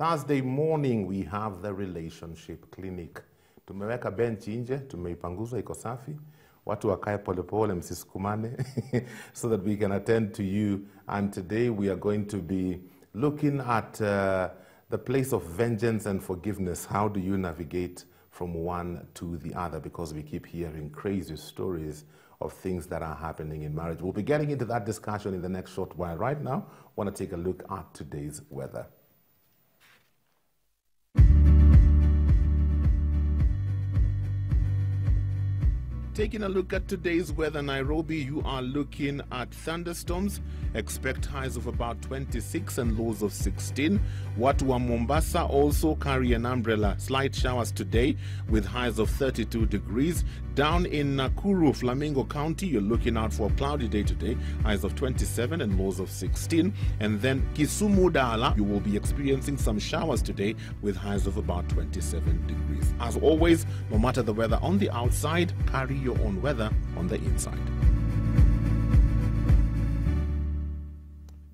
Thursday morning we have the relationship clinic. Tumeweka bench nje, tumeipanguza iko safi. Watu wakae polepole, msisukumane so that we can attend to you. And today we are going to be looking at uh, the place of vengeance and forgiveness. How do you navigate from one to the other? Because we keep hearing crazy stories of things that are happening in marriage. We'll be getting into that discussion in the next short while. Right now, want to take a look at today's weather. Taking a look at today's weather, Nairobi, you are looking at thunderstorms. Expect highs of about 26 and lows of 16. Watu wa Mombasa also carry an umbrella. Slight showers today with highs of 32 degrees. Down in Nakuru, Flamingo County, you're looking out for a cloudy day today. Highs of 27 and lows of 16. And then Kisumu Dala, you will be experiencing some showers today with highs of about 27 degrees. As always, no matter the weather on the outside, carry your own weather on the inside.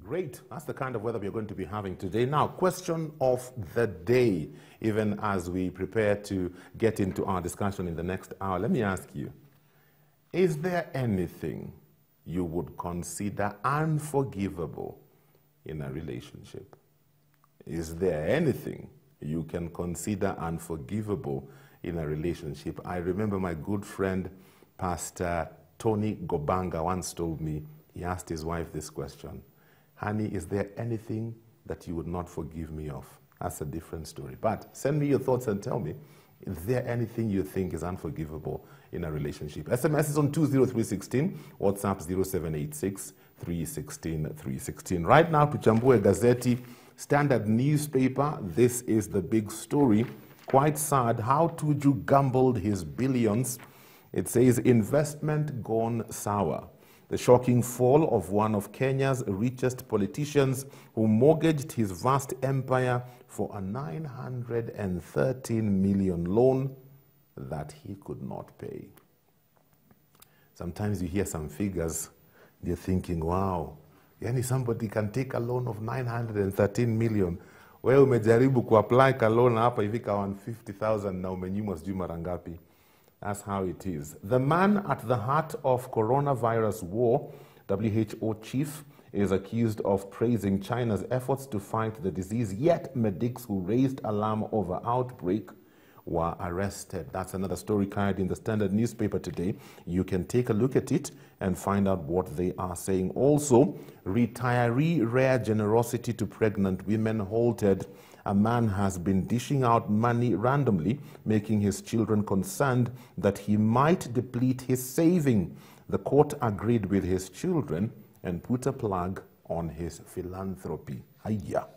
Great. That's the kind of weather we're going to be having today. Now, question of the day, even as we prepare to get into our discussion in the next hour. Let me ask you Is there anything you would consider unforgivable in a relationship? Is there anything you can consider unforgivable in a relationship? I remember my good friend, Pastor Tony Gobanga, once told me, he asked his wife this question Honey, is there anything that you would not forgive me of? That's a different story. But send me your thoughts and tell me, is there anything you think is unforgivable in a relationship? SMS is on 20316, WhatsApp 0786 316 316. Right now, Tuchambue Gazeti, Standard newspaper. This is the big story. Quite sad how Tuju gambled his billions. It says investment gone sour. The shocking fall of one of Kenya's richest politicians who mortgaged his vast empire for a 913 million loan that he could not pay. Sometimes you hear some figures, you're thinking, wow, yani somebody can take a loan of 913 million. Wewe umejaribu kuapply ka loan hapa hivi ka 150,000 na umenyimwa sijui mara ngapi. That's how it is. The man at the heart of coronavirus war, WHO chief, is accused of praising China's efforts to fight the disease, yet medics who raised alarm over outbreak were arrested. That's another story carried in the Standard newspaper today. You can take a look at it and find out what they are saying. Also, retiree rare generosity to pregnant women halted a man has been dishing out money randomly, making his children concerned that he might deplete his saving. The court agreed with his children and put a plug on his philanthropy. Hiya.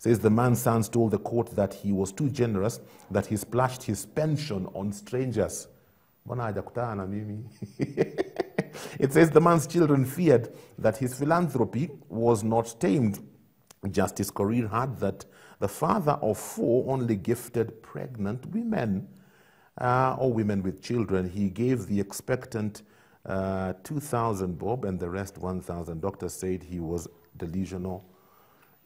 Says the man's sons told the court that he was too generous, that he splashed his pension on strangers. it says the man's children feared that his philanthropy was not tamed. Justice Korir had that the father of four only gifted pregnant women uh, or women with children. He gave the expectant uh, 2,000 bob and the rest 1,000. Doctors said he was delusional.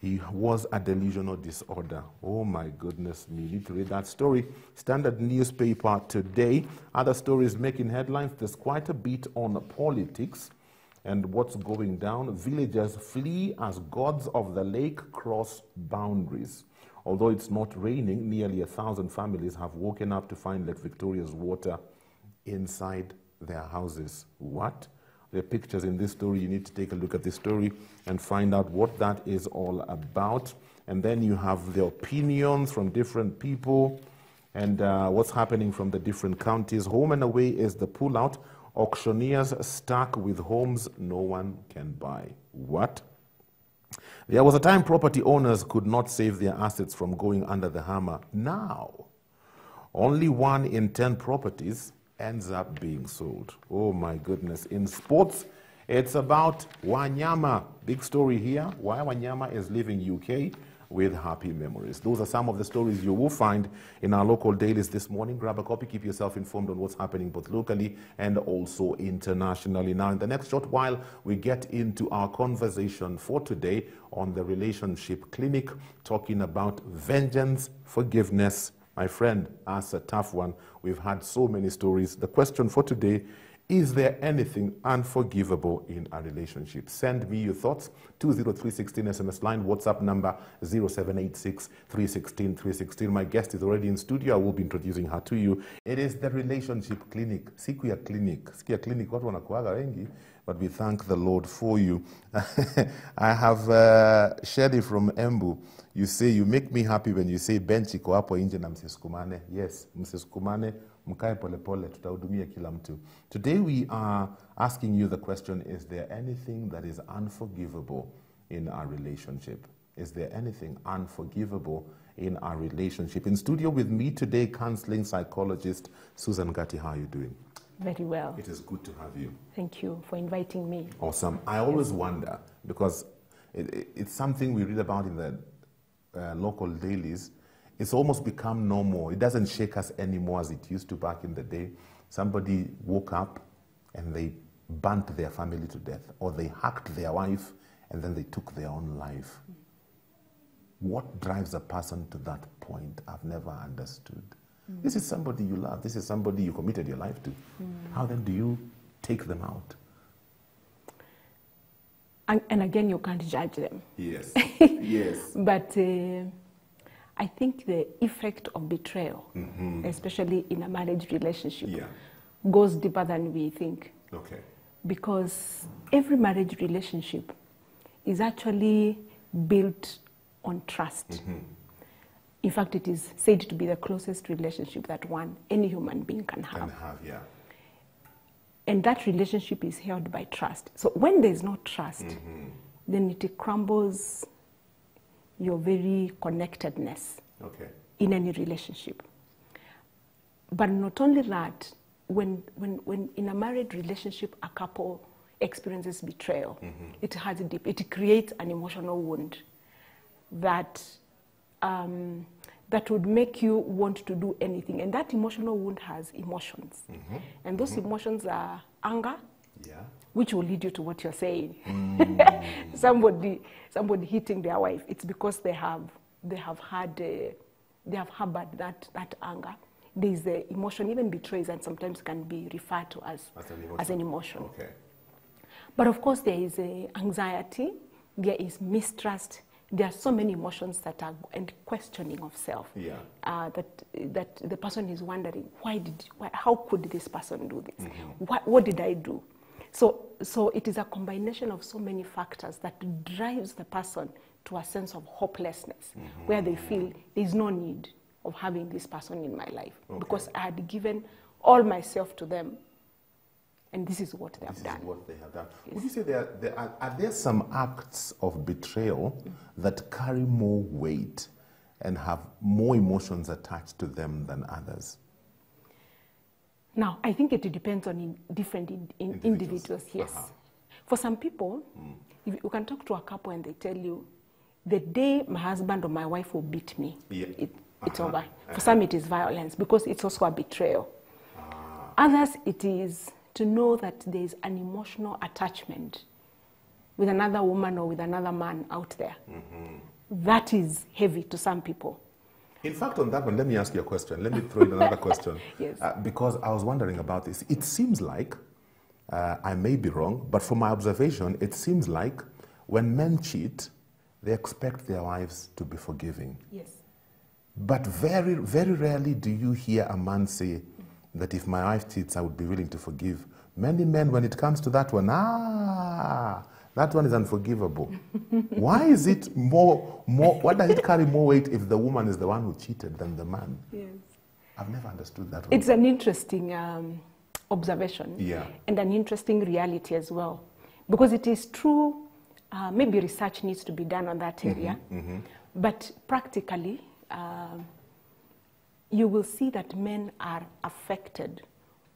He was a delusional disorder. Oh my goodness me. Need to read that story. Standard newspaper today. Other stories making headlines. There's quite a bit on politics and what's going down. Villagers flee as gods of the lake cross boundaries. Although it's not raining, nearly a thousand families have woken up to find Lake Victoria's water inside their houses. What? Are pictures in this story. You need to take a look at this story and find out what that is all about. And then you have the opinions from different people and uh, what's happening from the different counties. Home and away is the pullout. Auctioneers stuck with homes no one can buy. What? There was a time property owners could not save their assets from going under the hammer. Now, only one in 10 properties ends up being sold. Oh my goodness. In sports, it's about Wanyama. Big story here. Why Wanyama is leaving UK. with happy memories. Those are some of the stories you will find in our local dailies this morning. Grab a copy, keep yourself informed on what's happening both locally and also internationally. Now, in the next short while, we get into our conversation for today on the relationship clinic, talking about vengeance, forgiveness. My friend, that's a tough one. We've had so many stories. The question for today is there anything unforgivable in a relationship? Send me your thoughts. 20316 SMS line, WhatsApp number 0786 316 316. My guest is already in studio. I will be introducing her to you. It is the Relationship Clinic. Sikuya clinic. Siku ya clinic, watu wanakuaga wengi, but we thank the Lord for you. I have uh, from Embu. You say, you make me happy when you say bench iko hapo nje na msisukumane. Yes, msisukumane mkae polepole, tutahudumia kila mtu. Today we are asking you the question, is there anything that is unforgivable in our relationship? Is there anything unforgivable in our relationship? In studio with me today, counseling psychologist Susan Gatti. How are you doing? Very well. It is good to have you. Thank you for inviting me. Awesome. I always wonder because it, it, it's something we read about in the uh, local dailies it's almost become normal. It doesn't shake us anymore as it used to back in the day. Somebody woke up and they burnt their family to death, or they hacked their wife and then they took their own life. What drives a person to that point? I've never understood. Mm. This is somebody you love. This is somebody you committed your life to. Mm. How then do you take them out? And, and again, you can't judge them. Yes. yes. But. Uh, I think the effect of betrayal, mm-hmm. especially in a marriage relationship, yeah. goes deeper than we think. Okay. Because every marriage relationship is actually built on trust. Mm-hmm. In fact, it is said to be the closest relationship that one, any human being can have. Can have, yeah. And that relationship is held by trust. So when there's no trust, mm-hmm. then it crumbles your very connectedness okay. in any relationship. But not only that, when, when, when in a married relationship, a couple experiences betrayal, mm-hmm. it has a deep, it creates an emotional wound that, um, that would make you want to do anything. And that emotional wound has emotions. Mm-hmm. And those mm-hmm. emotions are anger, yeah which will lead you to what you're saying. Mm. somebody, somebody hitting their wife, it's because they have, they have had, uh, they have harbored that, that anger. There's the emotion, even betrays, and sometimes can be referred to as, as, an, emotion. As an emotion. Okay. But of course, there is uh, anxiety, there is mistrust, there are so many emotions that are and questioning of self yeah. uh, that that the person is wondering why did why, how could this person do this mm-hmm. what, what did i do so, so it is a combination of so many factors that drives the person to a sense of hopelessness, mm-hmm. where they feel there's no need of having this person in my life okay. because I had given all myself to them, and this is what they this have done. what they have done. Yes. Would you say there, there are, are, there some acts of betrayal mm-hmm. that carry more weight and have more emotions attached to them than others? Now, I think it depends on in different in, in individuals. individuals. yes. Uh-huh. For some people, mm. if you can talk to a couple and they tell you, the day my husband or my wife will beat me, yeah. it, it's uh-huh. over. Uh-huh. For some, it is violence because it's also a betrayal. Ah. Others, it is to know that there is an emotional attachment with another woman or with another man out there. Mm-hmm. That is heavy to some people. In fact, on that one, let me ask you a question. Let me throw in another question. yes. Uh, because I was wondering about this. It seems like, uh, I may be wrong, but from my observation, it seems like when men cheat, they expect their wives to be forgiving. Yes. But very, very rarely do you hear a man say that if my wife cheats, I would be willing to forgive. Many men, when it comes to that one, ah, that one is unforgivable. Why is it more, more, why does it carry more weight if the woman is the one who cheated than the man? Yes. I've never understood that. One. It's an interesting um, observation yeah. and an interesting reality as well. Because it is true, uh, maybe research needs to be done on that area, mm-hmm, mm-hmm. but practically, um, you will see that men are affected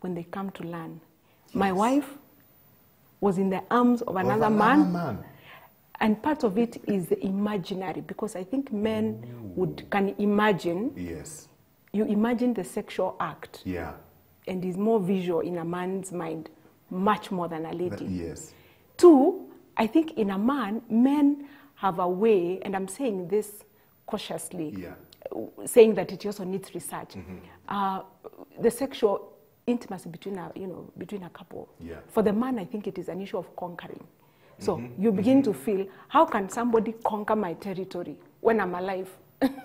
when they come to learn. Yes. My wife was in the arms of another, of man. man. And part of it is the imaginary, because I think men would can imagine. Yes. You imagine the sexual act, Yeah. and is more visual in a man's mind, much more than a lady. Yes. Two, I think in a man, men have a way, and I'm saying this cautiously, Yeah. Saying that it also needs research. Mm-hmm. Uh, the sexual intimacy between a, you know, between a couple. Yeah. For the man, I think it is an issue of conquering. So mm-hmm. you begin to mm-hmm. feel, how can somebody conquer my territory when I'm alive?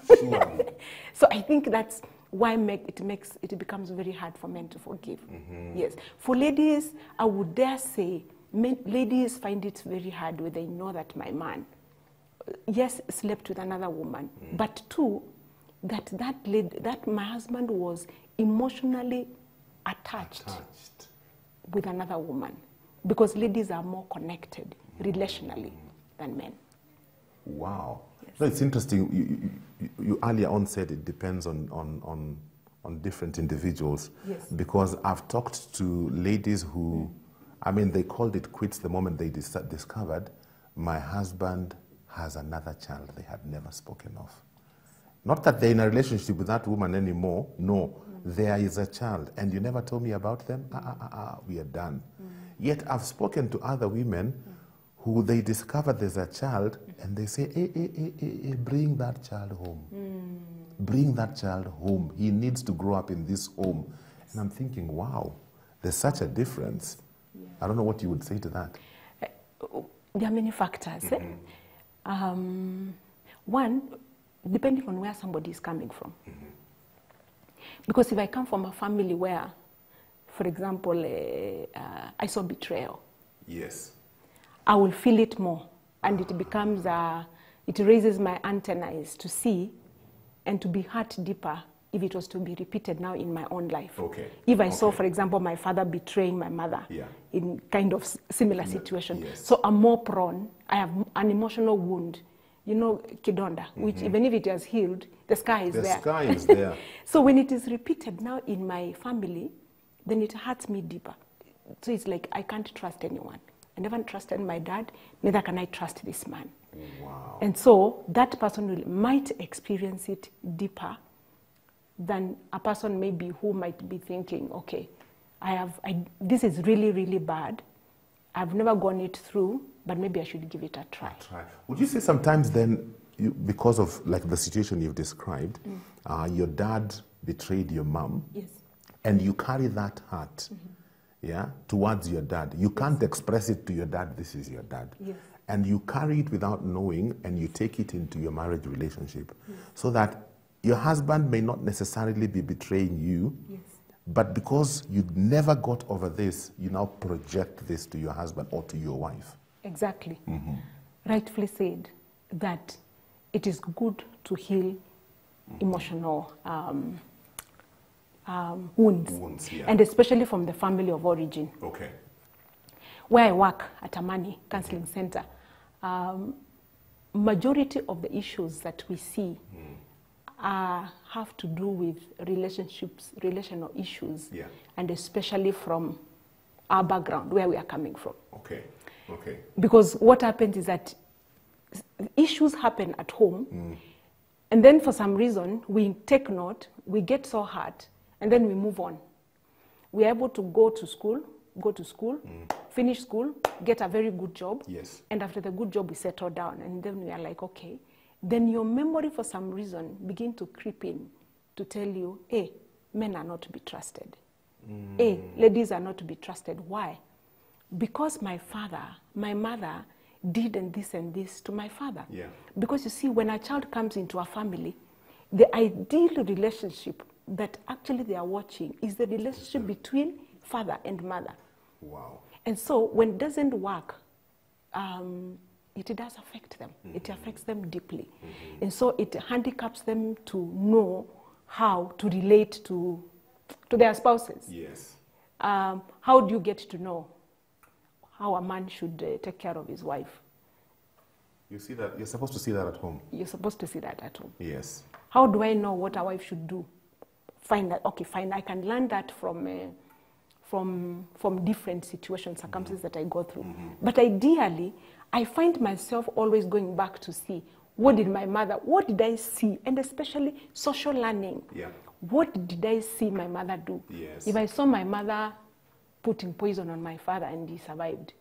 Sure. so I think that's why make, it makes it becomes very hard for men to forgive. Yes, for ladies, I would dare say, men, ladies find it very hard when they know that my man, yes, slept with another woman, mm. but two, that that lady, that my husband was emotionally attached Touched. with another woman, because ladies are more connected relationally than men. Wow. No, it's interesting. You, you, you earlier on said it depends on, on, on, on different individuals. Yes. Because I've talked to ladies who, I mean, they called it quits the moment they dis- discovered my husband has another child they had never spoken of. Not that they're in a relationship with that woman anymore. No, there is a child, and you never told me about them. Ah, ah, ah, ah, we are done. Yet I've spoken to other women who they discover there's a child, and they say, hey, hey, hey, hey, hey, bring that child home. Bring that child home. He needs to grow up in this home. And I'm thinking, wow, there's such a difference. I don't know what you would say to that. there are many factors. eh? Um, one, depending on where somebody is coming from. Because if I come from a family where, for example, uh, uh, I saw betrayal, Yes. I will feel it more, and it becomes, uh, it raises my antennas to see and to be hurt deeper if it was to be repeated now in my own life. Okay. If I saw, for example, my father betraying my mother Yeah. in kind of similar situation, yes. so I'm more prone. I have an emotional wound, you know, kidonda, which mm-hmm. even if it has healed, the scar is. The there. sky is there. So when it is repeated now in my family, then it hurts me deeper. So it's like I can't trust anyone. I never trusted my dad, neither can I trust this man. Wow. And so that person will, might experience it deeper than a person maybe who might be thinking, okay, I have, I, this is really, really bad. I've never gone it through, but maybe I should give it a try. Try. Would you say sometimes then, you, because of like the situation you've described, uh, your dad betrayed your mom, Yes. and you carry that hurt, yeah, towards your dad. You can't express it to your dad. This is your dad, Yes. and you carry it without knowing, and you take it into your marriage relationship, so that your husband may not necessarily be betraying you. Yes. But because you never got over this, you now project this to your husband or to your wife. Exactly. Rightfully said that it is good to heal emotional um, um, wounds, Wounds, yeah. and especially from the family of origin. Okay. Where I work at Amani Counseling Center, um, majority of the issues that we see uh, have to do with relationships, relational issues, Yeah. and especially from our background, where we are coming from. Okay. Okay. Because what happens is that issues happen at home, and then for some reason we take note, we get so hurt, and then we move on. We're able to go to school, go to school, finish school, get a very good job, Yes. and after the good job we settle down, and then we are like, okay. Then your memory, for some reason, begin to creep in to tell you, hey, men are not to be trusted. Hey, ladies are not to be trusted. Why? Because my father, my mother did and this and this to my father. Yeah. Because you see, when a child comes into a family, the ideal relationship that actually they are watching is the relationship between father and mother. Wow. And so when it doesn't work, um, it does affect them. It affects them deeply. And so it handicaps them to know how to relate to, to their spouses. Yes. Um, how do you get to know how a man should uh, take care of his wife? You see that you're supposed to see that at home. You're supposed to see that at home. Yes. How do I know what a wife should do? Find that, okay, fine, I can learn that from, uh, from, from different situations, circumstances that I go through. But ideally, I find myself always going back to see what did my mother, what did I see, and especially social learning. Yeah. What did I see my mother do? Yes. If I saw my mother putting poison on my father and he survived,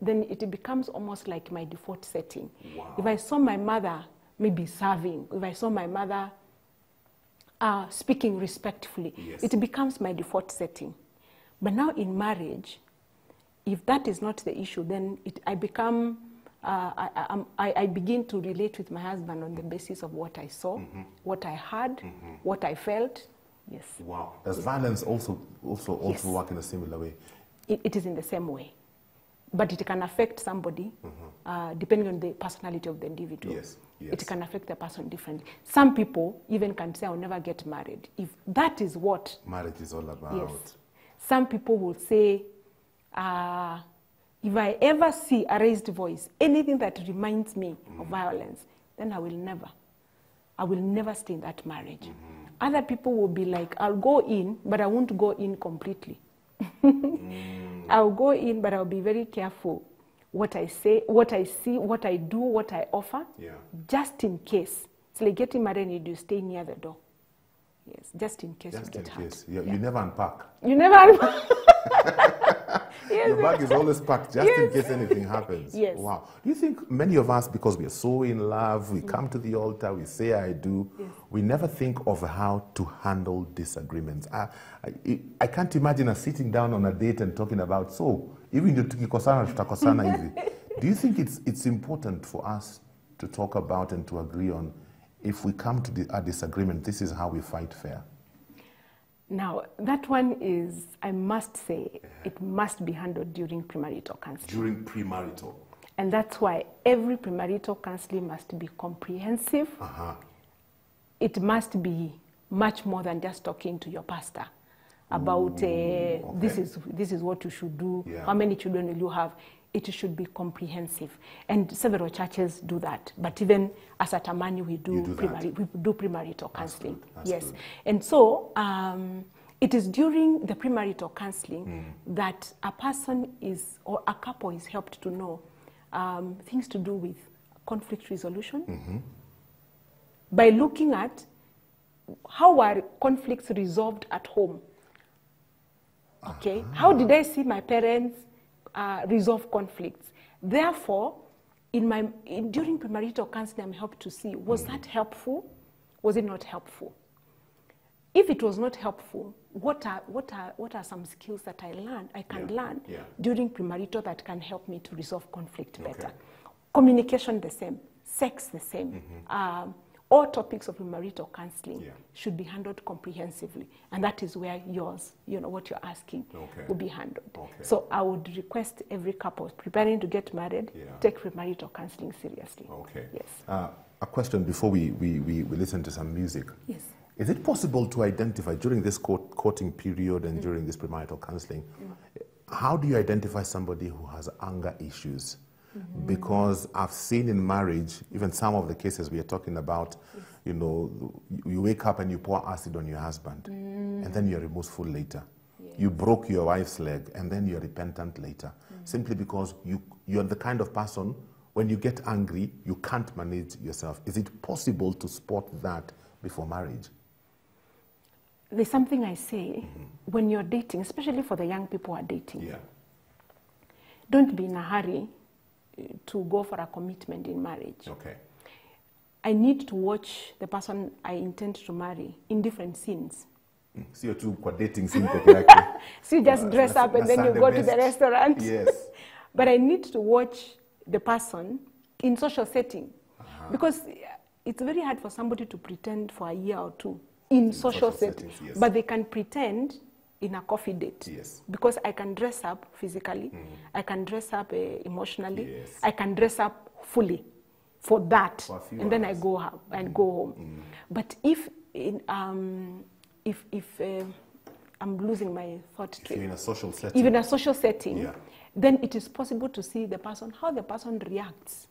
then it becomes almost like my default setting. Wow. If I saw my mother maybe serving, if I saw my mother uh, speaking respectfully, Yes. it becomes my default setting. But now in marriage, if that is not the issue, then it, I become, uh, I, I, I, begin to relate with my husband on the basis of what I saw, Mm-hmm. what I heard, what I felt. Yes, Wow. Does violence also also also Yes. work in a similar way? it, it is in the same way. But it can affect somebody uh, depending on the personality of the individual. Mm-hmm. Yes, It can affect the person differently. Some people even can say, I'll never get married. If that is what Marriage is all about. Yes. Some people will say, uh, if I ever see a raised voice, anything that reminds me of violence, then I will never, I will never stay in that marriage. Other people will be like, I'll go in, but I won't go in completely. Mm. I'll go in, but I'll be very careful what I say, what I see, what I do, what I offer, Yeah. just in case. It's like getting married and you do stay near the door. Yes, just in case Just you in get hurt. case. You, you never unpack. You never. Your bag is always packed just in case anything happens. Yes. Wow. Do you think many of us, because we are so in love, we come to the altar, we say, I do, we never think of how to handle disagreements? I, I, I can't imagine us sitting down on a date and talking about, so, even ndio tukikosana tutakosana hivi. Do you think it's, it's important for us to talk about and to agree on if we come to the, a disagreement, this is how we fight fair? Now, that one is, I must say, it must be handled during premarital counseling. During premarital. And that's why every premarital counseling must be comprehensive. Uh-huh. It must be much more than just talking to your pastor about uh, this, is, this is what you should do, Yeah. how many children will you have. It should be comprehensive. And several churches do that. But even as at Amani, we do, do premari- we do premarital counseling. yes. good. And so um, it is during the premarital counseling Hmm. that a person is, or a couple is helped to know um, things to do with conflict resolution Mm-hmm. by looking at how are conflicts resolved at home. Okay, how did I see my parents uh, resolve conflicts? Therefore, in my in, during premarital counseling, I'm helped to see was that helpful? Was it not helpful? If it was not helpful, what are, what are, what are some skills that I learned, I can Yeah, learn yeah. during premarital that can help me to resolve conflict better? Okay. Communication the same, sex the same. Um, all topics of premarital counseling. Yeah. should be handled comprehensively, and that is where yours, you know, what you're asking, Okay. will be handled. Okay. So I would request every couple preparing to get married Yeah. take premarital counseling seriously. Okay. Yes. Uh, a question before we, we, we, we listen to some music. Yes. Is it possible to identify during this court, courting period and during this premarital counseling, how do you identify somebody who has anger issues? Mm-hmm. Because I've seen in marriage, even some of the cases we are talking about, you know, you- wake up and you pour acid on your husband, mm. and then you're remorseful later. You broke your wife's leg, and then you're repentant later, mm-hmm. simply because you, you're the kind of person, when you get angry, you can't manage yourself. Is it possible to spot that before marriage? There's something I say mm-hmm. when you're dating, especially for the young people who are dating. Yeah. Don't be in a hurry to go for a commitment in marriage. Okay. I need to watch the person I intend to marry in different scenes. Sio tu kwa dating scene peke yake. You just Uh, dress up and then you go to the restaurant. Yes. but I need to watch the person in social setting Uh-huh. because it's very hard for somebody to pretend for a year or two in, social, social settings. settings, yes. But they can pretend in a coffee date. Yes. Because I can dress up physically, I can dress up uh, emotionally, Yes. I can dress up fully for that, For and then I go and go home. But if in, um, if if uh, I'm losing my thought If train, in a social setting. even a social setting, Yeah. then it is possible to see the person how the person reacts.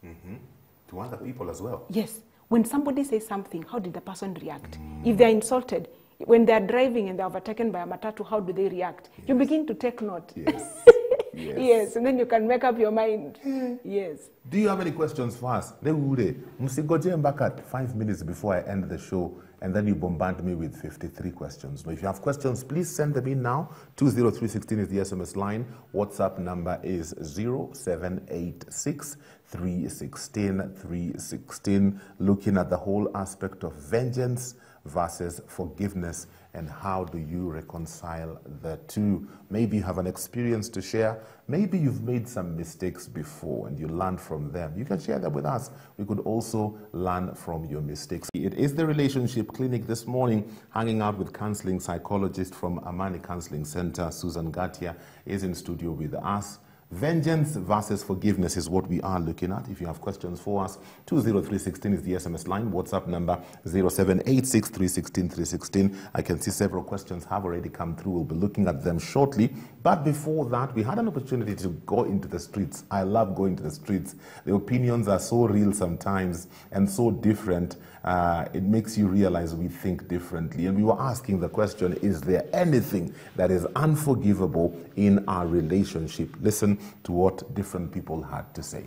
to other people as well. Yes, when somebody says something, how did the person react? If they're insulted, when they are driving and they're overtaken by a matatu, how do they react? You begin to take note. Yes. yes. Yes, and then you can make up your mind. Mm. Yes. Do you have any questions for us? Leure, eh, msigoje mpaka five minutes before I end the show and then you bombard me with 53 questions. Now, if you have questions, please send them in now. 20316 is the SMS line. WhatsApp number is 0786 316 316. Looking at the whole aspect of vengeance versus forgiveness and how do you reconcile the two? Maybe you have an experience to share. Maybe you've made some mistakes before and you learned from them. You can share that with us. We could also learn from your mistakes. It is the Relationship Clinic this morning, hanging out with counseling psychologist from Amani Counseling Center. Susan Gatia is in studio with us. Vengeance versus forgiveness is what we are looking at. If you have questions for us, 20316 is the SMS line. WhatsApp number 0786316316. I can see several questions have already come through. We'll be looking at them shortly. But before that, we had an opportunity to go into the streets. I love going to the streets. The opinions are so real sometimes and so different. Uh, it makes you realize we think differently. And we were asking the question is there anything that is unforgivable in our relationship? Listen to what different people had to say.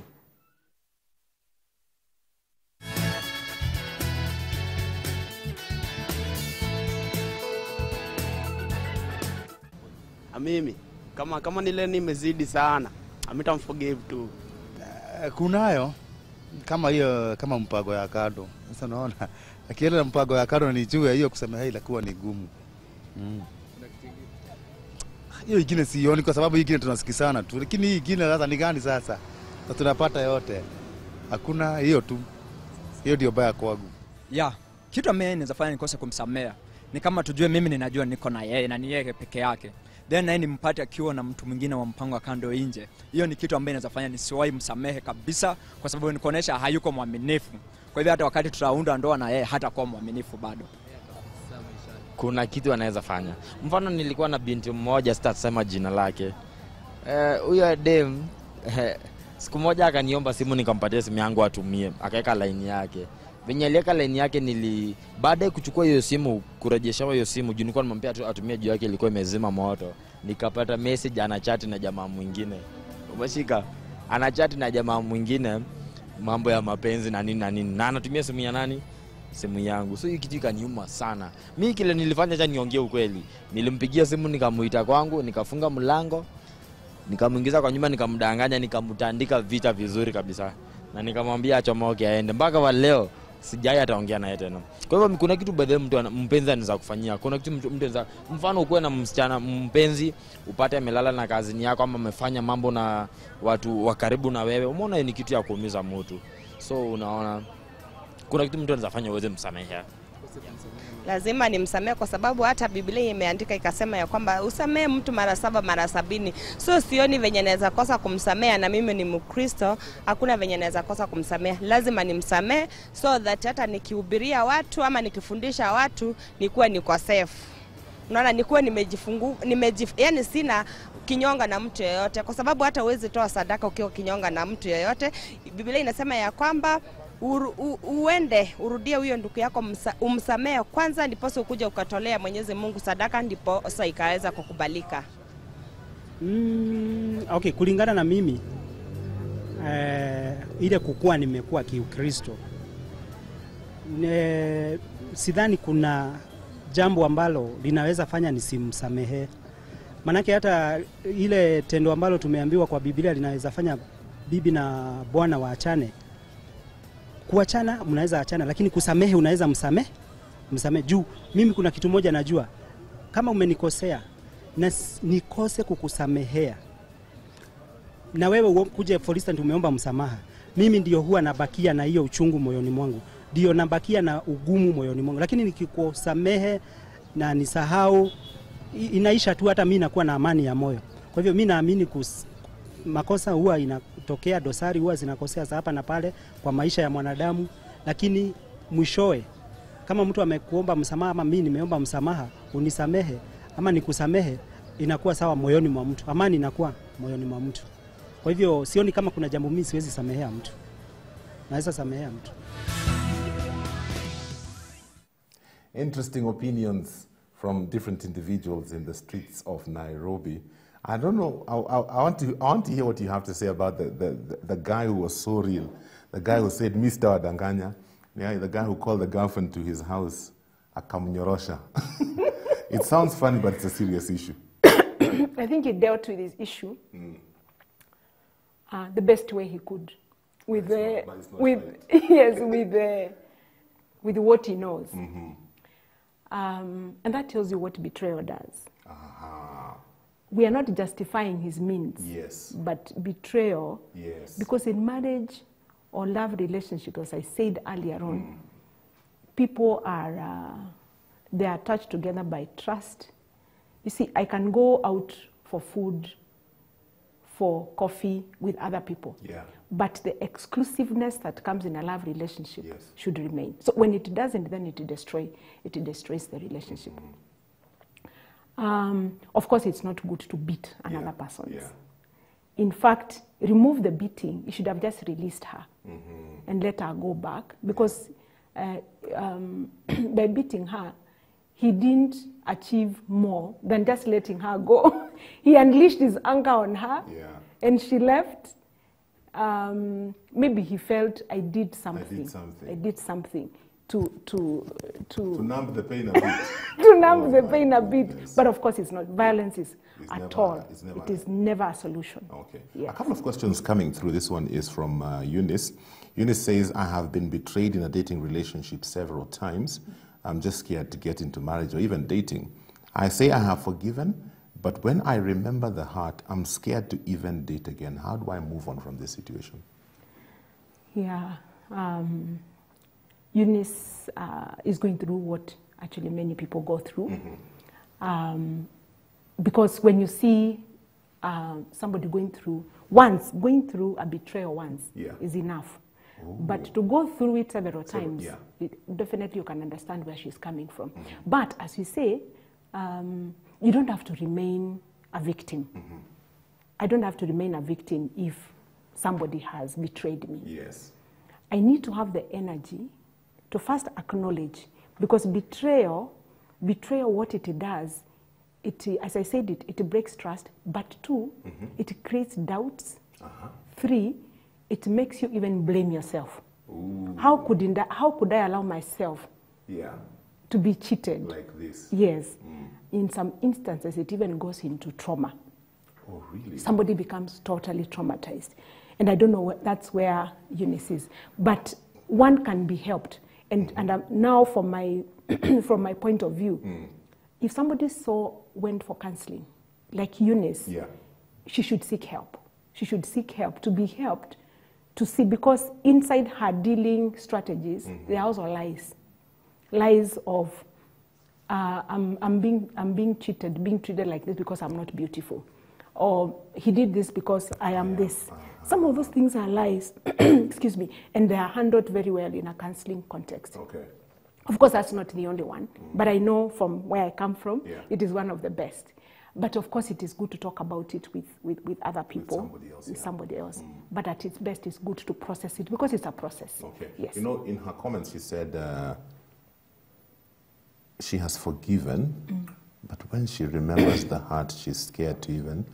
Mimi kama kama nile nimezidi sana amitamforgive tu Uh, kunayo kama hiyo kama mpago ya kado. Sasa unaona akienda na mpango ya kado nijue hiyo kusamehe ilakuwa ni gumu. Mm. Hiyo ingine sioni kwa sababu ingine ingine tunasikisana tu, lakini hii ingine sasa ni gani sasa? Na tunapata yote, hakuna hiyo tu, hiyo ndio baya kwangu. ya kitu ambaye naweza fanya nikose kumsamea ni kama tujue mimi ninajua niko na yeye na ni yeye peke yake then naye nimpate akiwa na mtu mwingine wa mpango wa kando nje hiyo ni kitu ambayo inaweza fanya nisiwahi msamehe kabisa kwa sababu nikuonyesha hayuko mwaminifu kwa hivyo hata wakati tutaunda ndoa na yeye hata kuwa mwaminifu bado kuna kitu anaweza fanya. Mfano, nilikuwa na binti mmoja, sitasema jina lake. Huyo uh, dem uh, siku moja akaniomba simu, nikampatia simu yangu atumie, akaweka laini yake. Venye aliweka laini yake, nili baada ya kuchukua hiyo simu, kurejeshewa hiyo simu, juu nilikuwa nimwambia tu atumie juu yake ilikuwa imezima moto, nikapata message ana chat na jamaa mwingine, umeshika, ana chat na jamaa mwingine mambo ya mapenzi na nini na nini, na anatumia simu ya nani? simu yangu. So hii kitu ikaniuma sana. Mi kile nilifanya, cha niongee ukweli, nilimpigia simu nikamuita kwangu, nikafunga mlango, nikamwingiza kwa nyumba, nikamdanganya, nikamtandika vita vizuri kabisa, na nikamwambia achomoke aende. Mpaka wa leo sijai ataongea naye tena. Kwa hivyo kuna kitu baadhi mtu mpenzi anaweza kufanyia. Kuna kitu mtu anaweza mfano, ukuwe na msichana mpenzi, upate amelala na kazini yako ama amefanya mambo na watu wa karibu na wewe, umeona ni kitu ya kuumiza mtu. So unaona kuna kitu mtu anaweza fanya uweze msamehea. Lazima nimsamehe kwa sababu hata Biblia imeandika ikasema ya kwamba usamehe mtu mara saba mara sabini. So sioni venye naweza kosa kumsamea na mimi ni Mkristo, hakuna venye naweza kosa kumsamea lazima nimsamehe so that hata nikihubiria watu ama nikifundisha watu nikuwe niko safe. Unaona, nikuwe nimejifungu nimejif, yani sina kinyonga na mtu yeyote, kwa sababu hata huwezi toa sadaka ukiwa kinyonga na mtu yeyote. Biblia inasema ya kwamba uru, u, uende urudie huyo ndugu yako msa, umsamehe kwanza, ndiposa ukuja ukatolea Mwenyezi Mungu sadaka, ndipo sasa ikaweza kukubalika. Mm, okay, kulingana na mimi eh, ile kukua nimekuwa kiukristo ne, sidhani kuna jambo ambalo linaweza fanya nisimsamehe. Manake hata ile tendo ambalo tumeambiwa kwa Biblia linaweza fanya bibi na bwana waachane. Kuachana mnaweza achana, lakini kusamehe unaweza msamehe msamehe. Juu mimi kuna kitu moja najua, kama umenikosea na nikose kukusamehea. Na wewe kuja for instance umeomba msamaha, mimi ndio huwa nabakia na hiyo uchungu moyoni mwangu, ndio nabakia na ugumu moyoni mwangu, lakini nikikusamehe na nisahau, inaisha tu, hata mi nakuwa na amani ya moyo. Kwa hivyo mi naamini makosa huwa inatokea, dosari huwa zinakosea za hapa na pale kwa maisha ya mwanadamu, lakini mwishowe kama mtu amekuomba msamaha ama mimi nimeomba msamaha unisamehe ama nikusamehe, inakuwa sawa moyoni mwa mtu, amani inakuwa moyoni mwa mtu. Kwa hivyo sioni kama kuna jambo mimi siwezi samehea mtu, naweza samehea mtu. Interesting opinions from different individuals in the streets of Nairobi. I don't know. I, I, I want to. I want to hear what you have to say about the, the, the, the guy who was so real, the guy who said, "Mr. Wadanganya," yeah, the guy who called the girlfriend to his house, akamnyorosha. it sounds funny, but it's a serious issue. I think he dealt with his issue uh, the best way he could, with But the it's not- but with yes with the with what he knows, um, and that tells you what betrayal does. We are not justifying his means, Yes. but betrayal, Yes. because in marriage or love relationship, as I said earlier on, people are uh, they are attached together by trust. You see, I can go out for food, for coffee with other people. Yeah. But the exclusiveness that comes in a love relationship Yes. should remain. So when it doesn't, then it destroy it destroys the relationship. Um, of course, it's not good to beat another Yeah, person. yeah. In fact, remove the beating. You should have just released her Mm-hmm. and let her go back because uh, um, by beating her, he didn't achieve more than just letting her go. he unleashed his anger on her Yeah. and she left. Um, maybe he felt I did something. I did something. I did something to to to To numb the pain a bit. to numb Oh the pain a bit. But of course, it's not. Violence is It's at never- all. it's never- it is never a solution. Okay. Yes. A couple of questions coming through. This one is from uh, Eunice. Eunice says, I have been betrayed in a dating relationship several times. I'm just scared to get into marriage or even dating. I say I have forgiven, but when I remember the heart, I'm scared to even date again. How do I move on from this situation? Yeah. Um, Eunice uh, is going through what actually many people go through. Mm-hmm. Um, because when you see uh, somebody going through, once, going through a betrayal once Yeah. is enough. But to go through it several times, yeah. it, definitely you can understand where she's coming from. But as you say, um, you don't have to remain a victim. I don't have to remain a victim if somebody has betrayed me. Yes. I need to have the energy to first acknowledge because betrayal, betrayal, what it does, it, as I said, it, it breaks trust. But 2 mm-hmm. it creates doubts. Uh-huh. Three, it makes you even blame yourself. How could in how could I allow myself Yeah. to be cheated? Like this. Yes. Mm. In some instances, it even goes into trauma Oh, really? somebody becomes totally traumatized. And I don't know, what, that's where Eunice is. But one can be helped. And, and um, now, from my, from my point of view, if somebody so went for counseling, like Eunice, Yeah. she should seek help. She should seek help to be helped to see, because inside her dealing strategies, there are also lies. Lies of, uh, I'm, I'm, being, I'm being cheated, being treated like this because I'm not beautiful. Or he did this because I am this. Some of those things are lies, excuse me, and they are handled very well in a counseling context. Okay. Of course, that's not the only one, mm. but I know from where I come from, Yeah. it is one of the best. But of course, it is good to talk about it with, with, with other people, with somebody else, with yeah. somebody else. Mm. But at its best, it's good to process it because it's a process. Okay. Yes. You know, in her comments, she said uh, she has forgiven, mm. but when she remembers the heart, she's scared to even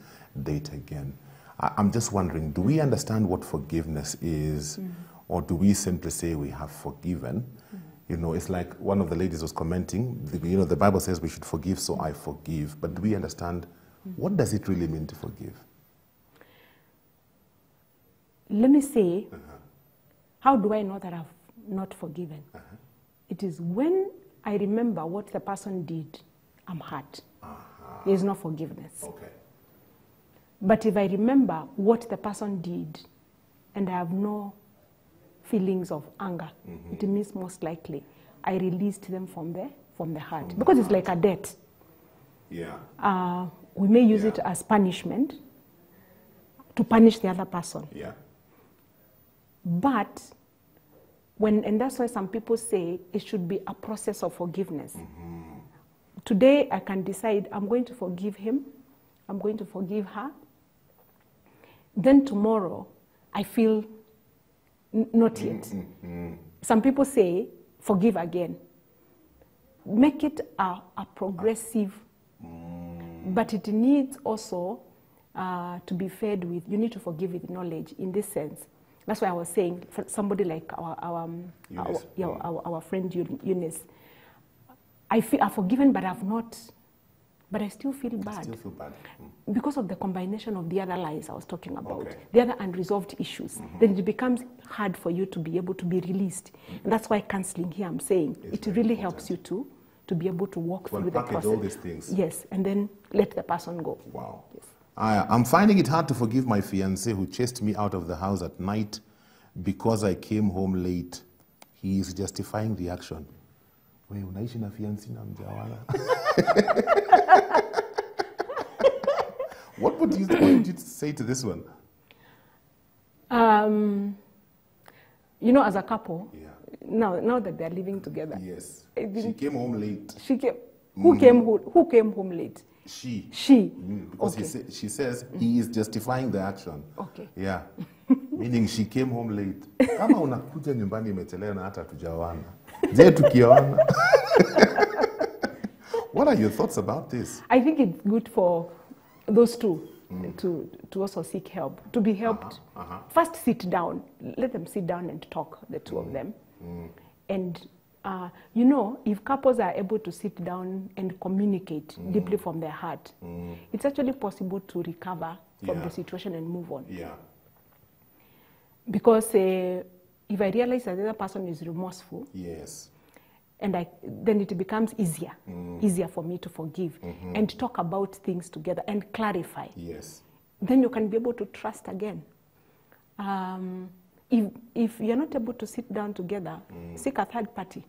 date again. I- I'm just wondering do we understand what forgiveness is, mm. or do we simply say we have forgiven? Mm. You know, it's like one of the ladies was commenting, the- you know, the Bible says we should forgive, so I forgive. But do we understand mm. what does it really mean to forgive? Let me say, uh-huh. how do I know that I've not forgiven? Uh-huh. It is when I remember what the person did, I'm hurt. Uh-huh. There is no forgiveness. Okay. But if I remember what the person did and I have no feelings of anger, it means most likely I released them from the, from the heart. Because it's like a debt. Yeah. Uh, we may use Yeah. it as punishment to punish the other person. Yeah. But when, and that's why some people say it should be a process of forgiveness. Today, I can decide I'm going to forgive him, I'm going to forgive her. Then tomorrow, I feel not mm, yet. Mm, mm. Some people say, forgive again. make it a, a progressive, but it needs also uh, to be fed with, you need to forgive with knowledge in this sense. That's why I was saying, for somebody like our, our, um, our, yeah, our, our friend Eun- Eunice, I feel I've forgiven, but I've not, but I still feel bad Still feel bad. Mm. because of the combination of the other lies I was talking about, Okay. the other unresolved issues, then it becomes hard for you to be able to be released. And that's why counseling here, I'm saying, It's it really helps you to, to be able to walk through the process. all these things. Yes, and then let the person go. Wow. Yes. I, I'm finding it hard to forgive my fiance who chased me out of the house at night because I came home late. He is justifying the action. We unaishi na fiancé na mjawala. what would you what would you say to this one? Um, you know, as a couple, Yeah. now, now that they're living together, Yes. She came home late. she came, who, came, who, who came home late? She. She. Mm, because he Okay. sa- she says he is justifying the action. Okay. Yeah. Meaning she came home late. Kama unakuja nyumbani imechelewa na hata tujawana. Je, tukioana? What are your thoughts about this? I think it's good for those two to, to also seek help, to be helped. uh-huh. First, sit down. Let them sit down and talk, the two of them. And, uh, you know, if couples are able to sit down and communicate deeply from their heart, it's actually possible to recover from Yeah. the situation and move on. Yeah. Because uh, if I realize that the other person is remorseful, Yes. And I, then it becomes easier, mm. easier for me to forgive mm-hmm. and talk about things together and clarify. Yes. Then you can be able to trust again. Um, if, if you're not able to sit down together, mm. seek a third party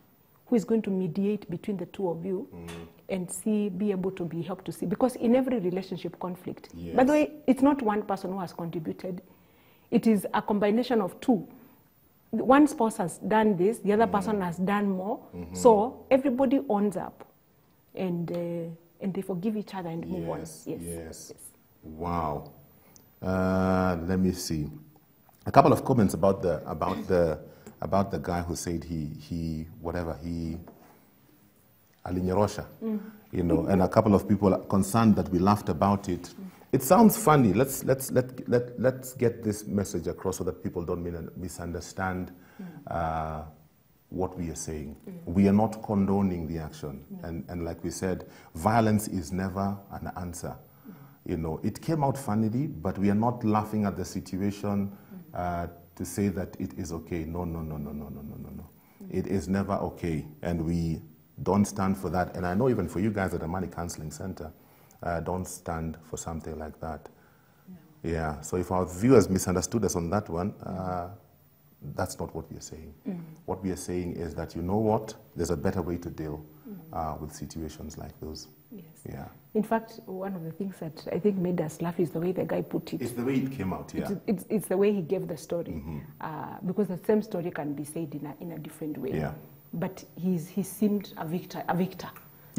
who is going to mediate between the two of you mm. and see, be able to be helped to see. Because in every relationship conflict, by the way, it's not one person who has contributed, it is a combination of two one spouse has done this, the other person has done more. So everybody owns up, and uh, and they forgive each other and move Yes. on. Yes. Wow. Uh, let me see. A couple of comments about the about the about the guy who said he he whatever he alinyorosha, you know, and a couple of people are concerned that we laughed about it. It sounds funny. Let's let's let let let's get this message across so that people don't misunderstand mm. uh, what we are saying. Mm. We are not condoning the action, mm. and and like we said, violence is never an answer. You know, it came out funnily, but we are not laughing at the situation uh, to say that it is okay. No, no, no, no, no, no, no, no, no. It is never okay, and we don't stand for that. And I know even for you guys at the Amani Counseling Center, uh, don't stand for something like that. Yeah. So if our viewers misunderstood us on that one, uh, that's not what we are saying. What we are saying is that you know what, there's a better way to deal uh, with situations like those. Yes. Yeah. In fact, one of the things that I think made us laugh is the way the guy put it. It's the way it came out. Yeah. It's, it's, it's the way he gave the story, uh, because the same story can be said in a, in a different way. Yeah. But he's, he seemed a victor, a victor.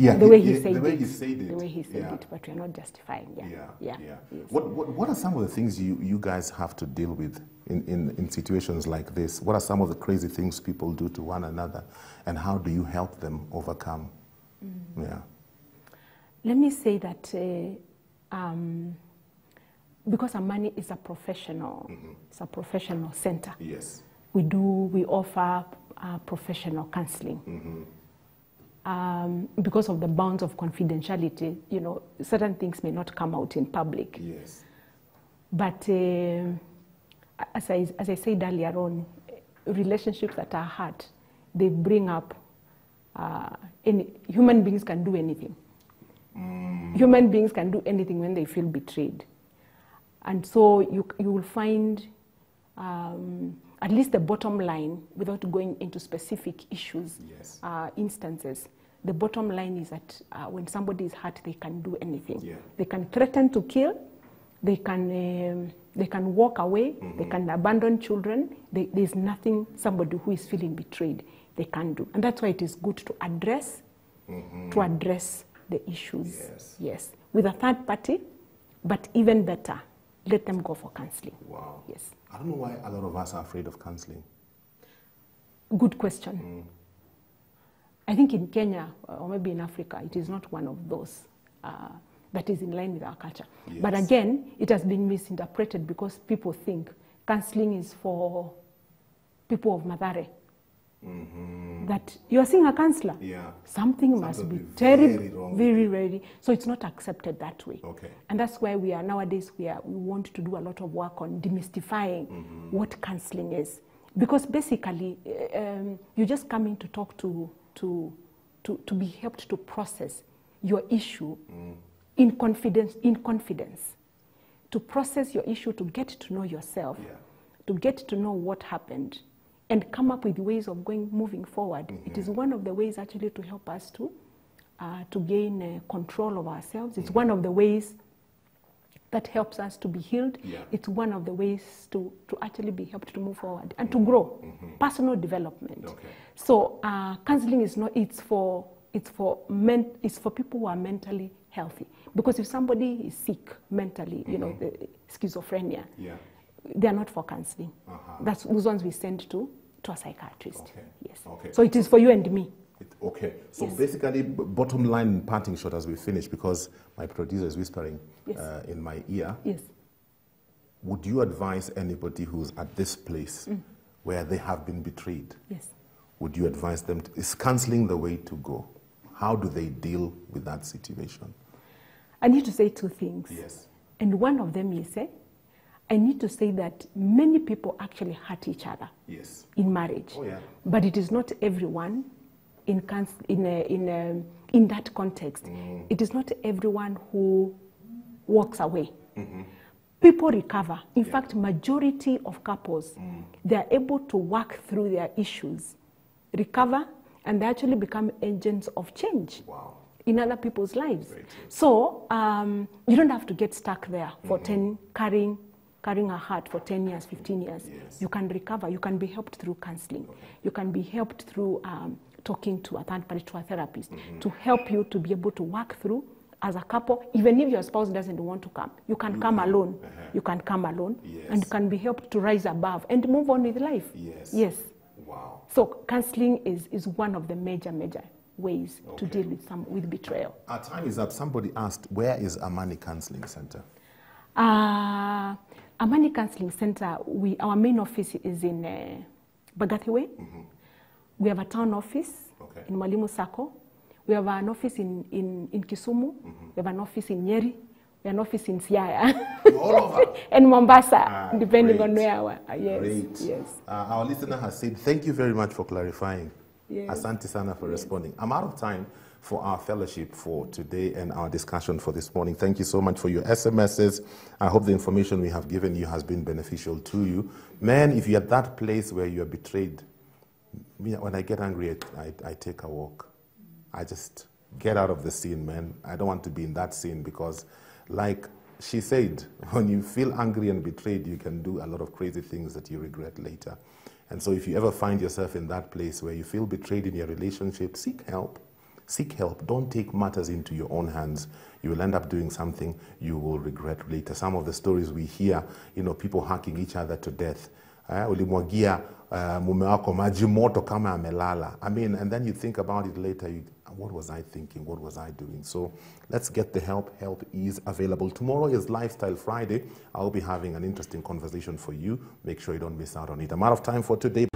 Yeah, the he- way he, he- said the way it. he said it, The way he said yeah. it, but we're not justifying. Yeah. Yeah, Yeah. yeah. Yes. What, what, what are some of the things you, you guys have to deal with in, in, in situations like this? What are some of the crazy things people do to one another, and how do you help them overcome? Yeah. Let me say that uh, um, because Amani is a professional, it's a professional center. Yes. We do, we offer uh, professional counseling. Um, because of the bounds of confidentiality, you know, certain things may not come out in public. Yes. But uh, as, I, as I said earlier on, relationships that are hard, they bring up uh, any, human beings can do anything. Human beings can do anything when they feel betrayed. And so you, you will find um, at least the bottom line, without going into specific issues, Yes. uh, instances, the bottom line is that uh, when somebody is hurt, they can do anything. Yeah. They can threaten to kill, they can, um, they can walk away, they can abandon children. They, there's nothing somebody who is feeling betrayed they can do. And that's why it is good to address, to address the issues. Yes. Yes. With a third party, but even better, let them go for counseling. Wow. Yes. I don't know why a lot of us are afraid of counseling. Good question. I think in Kenya or maybe in Africa, it is not one of those uh, that is in line with our culture. But again, it has been misinterpreted because people think counseling is for people of Mathare. That you are seeing a counselor. Yeah. Something must be be terrible, very wrong. very, very. So it's not accepted that way. Okay. And that's why we are nowadays we are we want to do a lot of work on demystifying Mm-hmm. what counseling is, because basically uh, um, you just come in to talk to to to to be helped to process your issue Mm. in confidence in confidence, to process your issue, to get to know yourself, Yeah. to get to know what happened, and come up with ways of going moving forward. It is one of the ways actually to help us to uh, to gain uh, control of ourselves. It's one of the ways that helps us to be healed. Yeah. It's one of the ways to, to actually be helped to move forward and to grow, personal development. Okay. So uh, counseling is not, it's for, it's, for men, it's for people who are mentally healthy. Because if somebody is sick mentally, you know, the schizophrenia, Yeah. they are not for counseling. Uh-huh. That's those ones we send to, to a psychiatrist. Okay. Yes. Okay. So it is for you and me. Okay. So Yes. basically, b- bottom line, parting shot as we finish, because my producer is whispering Yes. uh, in my ear. Yes. Would you advise anybody who's at this place where they have been betrayed? Yes. Would you advise them? To, is counseling the way to go? How do they deal with that situation? I need to say two things. Yes. And one of them is, eh, I need to say that many people actually hurt each other Yes. in marriage. Oh, yeah. But it is not everyone in, in, a, in, a, in that context. Mm. It is not everyone who walks away. People recover. In fact, majority of couples, Mm. they are able to work through their issues, recover, and they actually become agents of change Wow. in other people's lives. So um, you don't have to get stuck there for Mm-hmm. 10, carrying, carrying a heart for 10 years, 15 years. Yes. You can recover. You can be helped through counseling. You can be helped through um, talking to a third party, to a therapist, Mm-hmm. to help you to be able to work through as a couple, even if your spouse doesn't want to come. You can come alone. You can come alone and Uh-huh. Yes. you can be helped to rise above and move on with life. Yes. Yes. Wow. So counseling is, is one of the major, major ways to deal with some with betrayal. Our time is up. Somebody asked, where is Amani Counseling Center? Uh, Amani Counseling Center, we, our main office is in uh, Way. We have a town office Okay. in Mwalimu Sacco. We have an office in, in, in Kisumu. We have an office in Nyeri. We have an office in Siaya. And Mombasa, Ah, depending great. on where. our- uh, yes. Great. Yes. Uh, our listener has said, thank you very much for clarifying. Yes. Asante sana for responding. I'm out of time for our fellowship for today and our discussion for this morning. Thank you so much for your SMSs. I hope the information we have given you has been beneficial to you. Man, if you're at that place where you're betrayed, me, when I get angry, I, I, I take a walk. I just get out of the scene, man. I don't want to be in that scene because, like she said, when you feel angry and betrayed, you can do a lot of crazy things that you regret later. And so, if you ever find yourself in that place where you feel betrayed in your relationship, seek help. Seek help. Don't take matters into your own hands. You will end up doing something you will regret later. Some of the stories we hear, you know, people hacking each other to death. Eh, ulimwagia uh, mume wako maji moto kama amelala. I mean, and then you think about it later. You, what was I thinking? What was I doing? So let's get the help. Help is available. Tomorrow is Lifestyle Friday. I'll be having an interesting conversation for you. Make sure you don't miss out on it. I'm out of time for today.